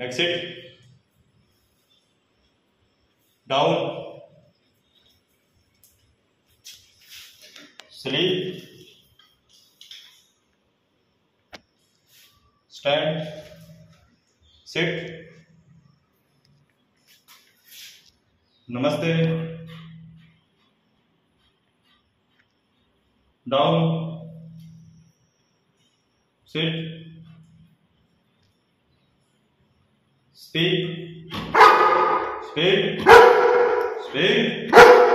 Next it down sleep stand sit नमस्ते down sit Speed. Speed. Speed.